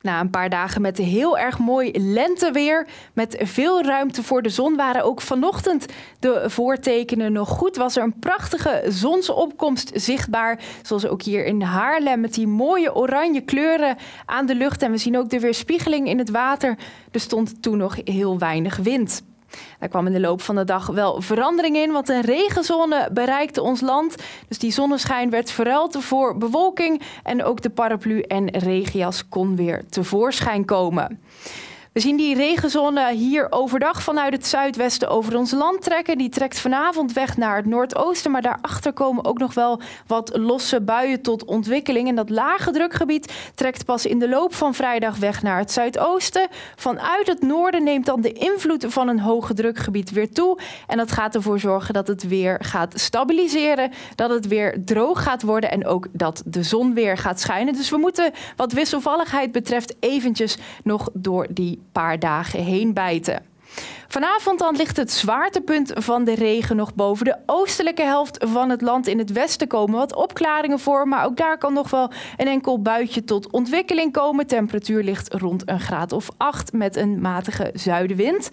Na een paar dagen met heel erg mooi lenteweer, met veel ruimte voor de zon, waren ook vanochtend de voortekenen nog goed. Was er een prachtige zonsopkomst zichtbaar, zoals ook hier in Haarlem, met die mooie oranje kleuren aan de lucht. En we zien ook de weerspiegeling in het water. Er stond toen nog heel weinig wind. Daar kwam in de loop van de dag wel verandering in, want een regenzone bereikte ons land. Dus die zonneschijn werd verruild voor bewolking en ook de paraplu en regenjas kon weer tevoorschijn komen. We zien die regenzone hier overdag vanuit het zuidwesten over ons land trekken. Die trekt vanavond weg naar het noordoosten, maar daarachter komen ook nog wel wat losse buien tot ontwikkeling. En dat lage drukgebied trekt pas in de loop van vrijdag weg naar het zuidoosten. Vanuit het noorden neemt dan de invloed van een hoge drukgebied weer toe. En dat gaat ervoor zorgen dat het weer gaat stabiliseren, dat het weer droog gaat worden en ook dat de zon weer gaat schijnen. Dus we moeten wat wisselvalligheid betreft eventjes nog door die paar dagen heen bijten. Vanavond dan ligt het zwaartepunt van de regen nog boven de oostelijke helft van het land. In het westen komen wat opklaringen voor, maar ook daar kan nog wel een enkel buitje tot ontwikkeling komen. Temperatuur ligt rond een graad of 8 met een matige zuidenwind.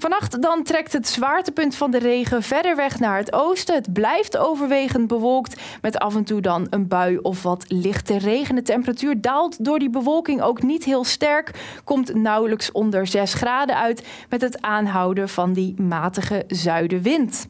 Vannacht dan trekt het zwaartepunt van de regen verder weg naar het oosten. Het blijft overwegend bewolkt met af en toe dan een bui of wat lichte regen. De temperatuur daalt door die bewolking ook niet heel sterk. Komt nauwelijks onder 6 graden uit met het aanhouden van die matige zuidenwind.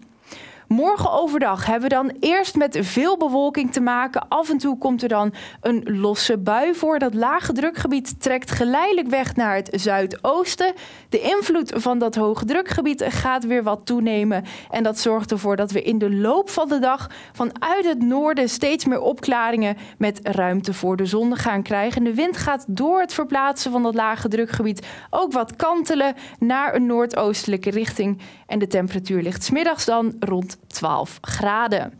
Morgen overdag hebben we dan eerst met veel bewolking te maken. Af en toe komt er dan een losse bui voor. Dat lage drukgebied trekt geleidelijk weg naar het zuidoosten. De invloed van dat hoge drukgebied gaat weer wat toenemen. En dat zorgt ervoor dat we in de loop van de dag vanuit het noorden steeds meer opklaringen met ruimte voor de zon gaan krijgen. De wind gaat door het verplaatsen van dat lage drukgebied ook wat kantelen naar een noordoostelijke richting. En de temperatuur ligt smiddags dan rond 12 graden.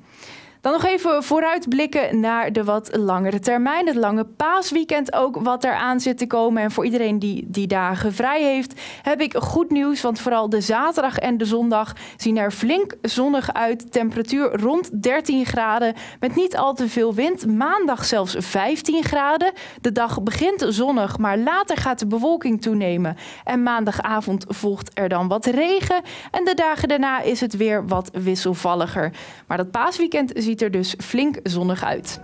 Dan nog even vooruitblikken naar de wat langere termijn. Het lange paasweekend ook wat eraan zit te komen. En voor iedereen die die dagen vrij heeft, heb ik goed nieuws. Want vooral de zaterdag en de zondag zien er flink zonnig uit. Temperatuur rond 13 graden met niet al te veel wind. Maandag zelfs 15 graden. De dag begint zonnig, maar later gaat de bewolking toenemen. En maandagavond volgt er dan wat regen. En de dagen daarna is het weer wat wisselvalliger. Maar dat paasweekend ziet er dus flink zonnig uit.